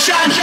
shine.